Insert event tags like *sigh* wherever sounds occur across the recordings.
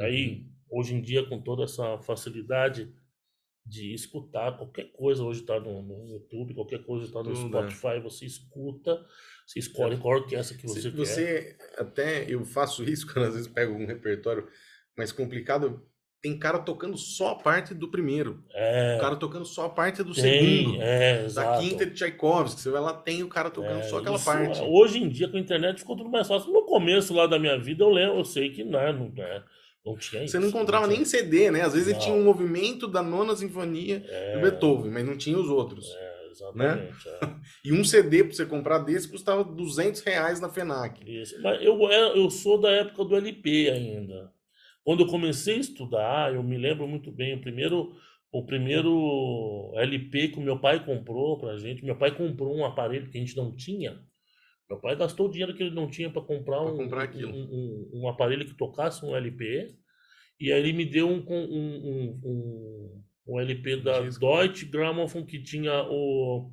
Aí, hoje em dia, com toda essa facilidade de escutar qualquer coisa, hoje está no, no YouTube, qualquer coisa está no Tudo, é. Spotify, você escuta, você escolhe qual orquestra que você, Se quer. você até eu faço *laughs* isso quando às vezes pego um repertório mais complicado, tem cara tocando só a parte do primeiro, É, o cara tocando só a parte do tem, segundo. é, Da quinta de Tchaikovsky, você vai lá, tem o cara tocando É, só aquela isso, parte. Hoje em dia, com a internet, ficou tudo mais fácil. No começo lá da minha vida, eu lembro, eu sei que né, não, né, não tinha. Você não encontrava nem tinha. CD, né? Às vezes ele Não. tinha um movimento da nona sinfonia É, do Beethoven, mas não tinha os outros. É, exatamente. é. *laughs* E um CD pra você comprar desse custava 200 reais na FENAC. Isso. Mas eu, é, eu sou da época do LP ainda. Quando eu comecei a estudar, eu me lembro muito bem, o primeiro, o primeiro LP que o meu pai comprou pra gente, meu pai comprou um aparelho que a gente não tinha. Meu pai gastou o dinheiro que ele não tinha para comprar, Pra um, comprar aquilo. um, um, um aparelho que tocasse um LP. E aí ele me deu um, um, um, LP da Disco. Deutsche Grammophon que tinha o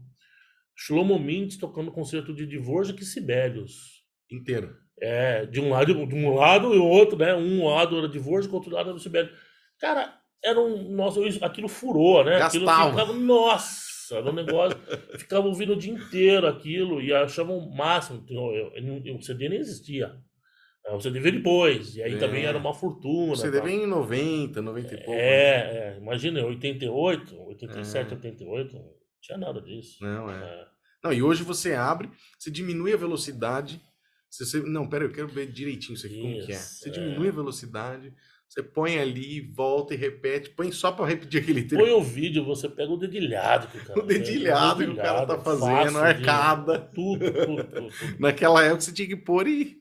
Shlomo Mintz tocando concerto de Dvorak e Sibelius. Inteiro. É, de um lado, de um lado e o outro, né? Um lado era Dvorak, o outro lado era Sibelius. Cara, era um. Nossa, aquilo furou, né? Aquilo Gastava. ficava. Nossa, era um negócio. ficava ouvindo o dia inteiro aquilo e achava o máximo. Não- O CD nem existia. É, O CD veio depois. E aí É. também era uma fortuna. Você tal. vem em 90, 90 e pouco. né? É, é, imagina, em 88, 87, É. 88, não tinha nada disso. Não, é. É. Não, e hoje você abre, você diminui a velocidade. Você, não, pera, eu quero ver direitinho isso aqui, como que é. Isso, Você é. diminui a velocidade, você põe ali, volta e repete, põe só pra repetir aquele trecho. Põe o vídeo, você pega o dedilhado que o cara O dedilhado que o cara tá dedilhado, fazendo, de- arcada. *laughs* Tudo, tudo, tudo, tudo. Naquela época você tinha que pôr e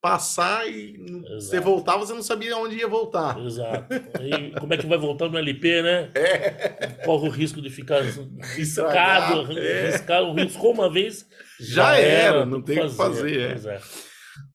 passar e não- você Exato. voltava, você não sabia onde ia voltar. Exato. E como é que vai voltar no LP, né? Corre o risco de ficar riscado, é. riscado, riscou uma vez, Já era, não tem o que fazer, é. Pois é.